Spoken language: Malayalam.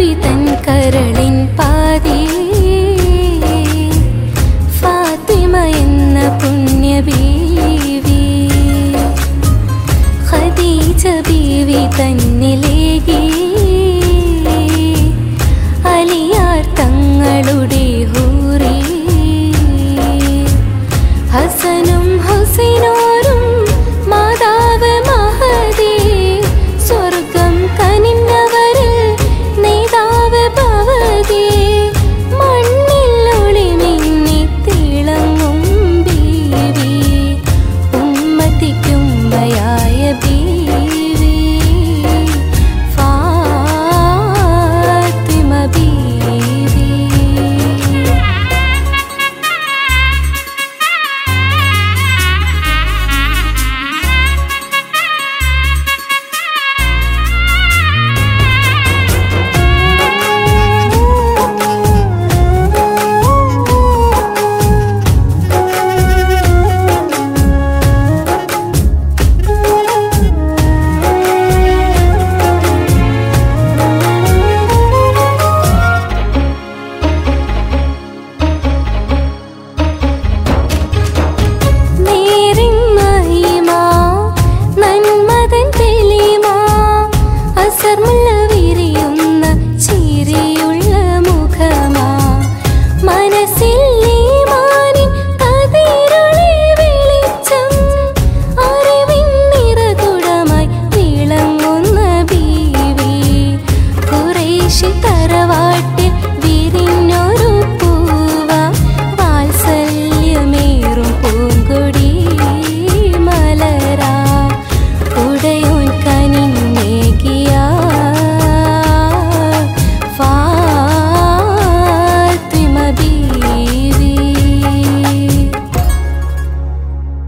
നബി തൻ കരളിൻ പാതി. ഫാത്തിമ എന്ന പുണ്യ ബീവി ഖദീജ തന്നിലേകി பரவாட்டு